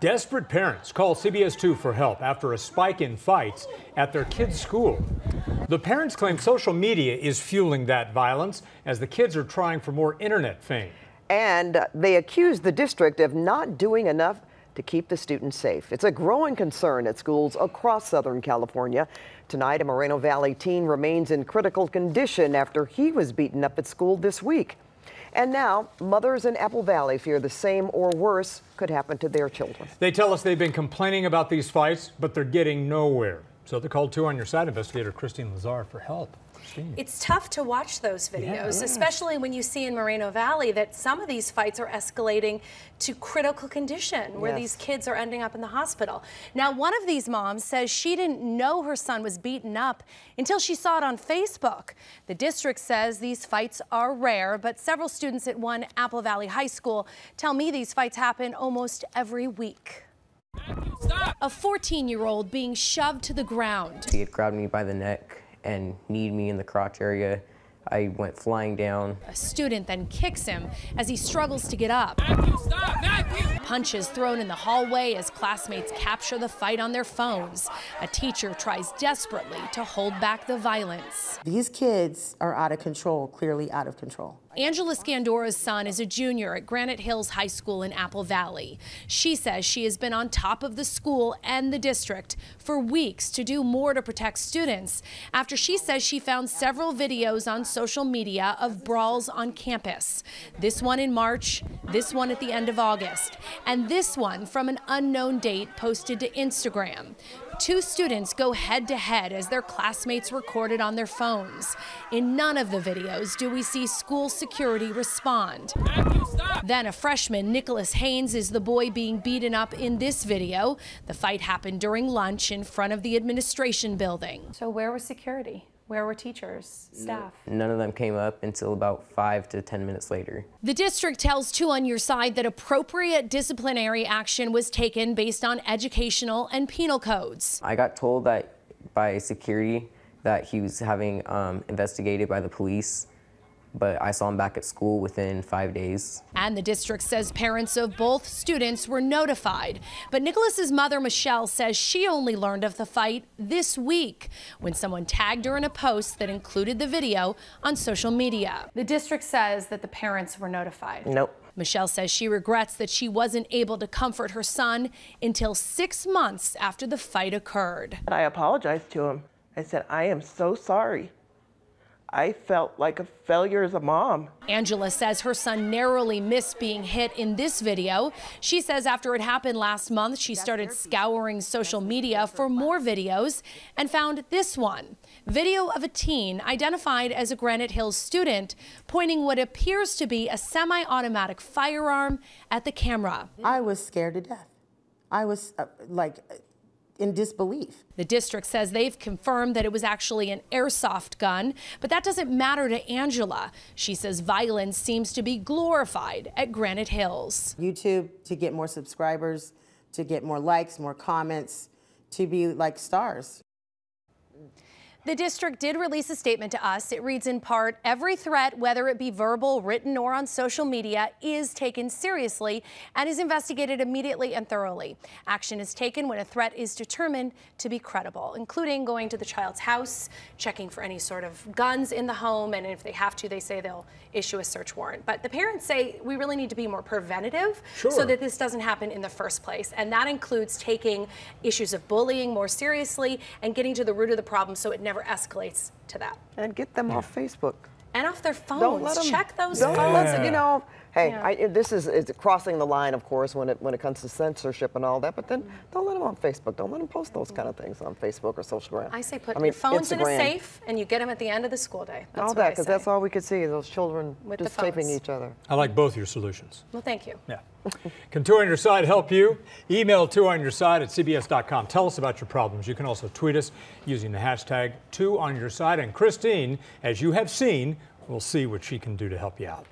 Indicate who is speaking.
Speaker 1: Desperate parents call CBS 2 for help after a spike in fights at their kids' school. The parents claim social media is fueling that violence as the kids are trying for more internet fame.
Speaker 2: And they accuse the district of not doing enough to keep the students safe. It's a growing concern at schools across Southern California. Tonight, a Moreno Valley teen remains in critical condition after he was beaten up at school this week. And now, mothers in Apple Valley fear the same or worse could happen to their children.
Speaker 1: They tell us they've been complaining about these fights, but they're getting nowhere. So they called two on your side investigator Kristine Lazar for help. Kristine.
Speaker 3: It's tough to watch those videos, yeah. especially when you see in Moreno Valley that some of these fights are escalating to critical condition where yes. these kids are ending up in the hospital. Now, one of these moms says she didn't know her son was beaten up until she saw it on Facebook. The district says these fights are rare, but several students at one Apple Valley High School tell me these fights happen almost every week. A 14 year old being shoved to the ground.
Speaker 4: He had grabbed me by the neck and kneed me in the crotch area. I went flying down.
Speaker 3: A student then kicks him as he struggles to get up. Matthew, stop, Matthew. Punches thrown in the hallway as classmates capture the fight on their phones. A teacher tries desperately to hold back the violence.
Speaker 5: These kids are out of control, clearly out of control.
Speaker 3: Angela Scandora's son is a junior at Granite Hills High School in Apple Valley. She says she has been on top of the school and the district for weeks to do more to protect students after she says she found several videos on social media of brawls on campus. This one in March, this one at the end of August, and this one from an unknown date posted to Instagram. Two students go head to head as their classmates recorded on their phones. In none of the videos do we see school security respond. Then a freshman, Nicholas Haynes, is the boy being beaten up in this video. The fight happened during lunch in front of the administration building.
Speaker 6: So where was security? Where were teachers, staff?
Speaker 4: None of them came up until about five to 10 minutes later.
Speaker 3: The district tells Two on Your Side that appropriate disciplinary action was taken based on educational and penal codes.
Speaker 4: I got told that by security that he was having um, investigated by the police but I saw him back at school within five days.
Speaker 3: And the district says parents of both students were notified. But Nicholas's mother, Michelle, says she only learned of the fight this week when someone tagged her in a post that included the video on social media.
Speaker 6: The district says that the parents were notified.
Speaker 2: Nope.
Speaker 3: Michelle says she regrets that she wasn't able to comfort her son until six months after the fight occurred.
Speaker 7: I apologized to him. I said, I am so sorry. I felt like a failure as a mom.
Speaker 3: Angela says her son narrowly missed being hit in this video. She says after it happened last month, she started scouring social media for more videos and found this one. Video of a teen identified as a Granite Hills student pointing what appears to be a semi-automatic firearm at the camera.
Speaker 5: I was scared to death. I was uh, like in disbelief.
Speaker 3: The district says they've confirmed that it was actually an airsoft gun, but that doesn't matter to Angela. She says violence seems to be glorified at Granite Hills.
Speaker 5: YouTube to get more subscribers, to get more likes, more comments, to be like stars.
Speaker 3: The district did release a statement to us. It reads in part, every threat, whether it be verbal, written, or on social media, is taken seriously and is investigated immediately and thoroughly. Action is taken when a threat is determined to be credible, including going to the child's house, checking for any sort of guns in the home, and if they have to, they say they'll issue a search warrant. But the parents say we really need to be more preventative sure. so that this doesn't happen in the first place. And that includes taking issues of bullying more seriously and getting to the root of the problem so it never never escalates to that.
Speaker 2: And get them yeah. off Facebook.
Speaker 3: And off their phones. Don't let them, Check those
Speaker 2: don't
Speaker 3: phones.
Speaker 2: Let you know, hey, yeah. I, this is, is, crossing the line, of course, when it when it comes to censorship and all that. But then mm-hmm. don't let them on Facebook. Don't let them post those kind of things on Facebook or social media.
Speaker 3: I say put I mean, your phones Instagram. in a safe and you get them at the end of the school day.
Speaker 2: That's all that, because that's all we could see, those children With just taping each other.
Speaker 1: I like both your solutions.
Speaker 3: Well, thank you.
Speaker 1: Yeah. Can Two on Your Side help you? Email Two on Your Side at CBS.com. Tell us about your problems. You can also tweet us using the hashtag Two on Your Side. And Kristine, as you have seen, will see what she can do to help you out.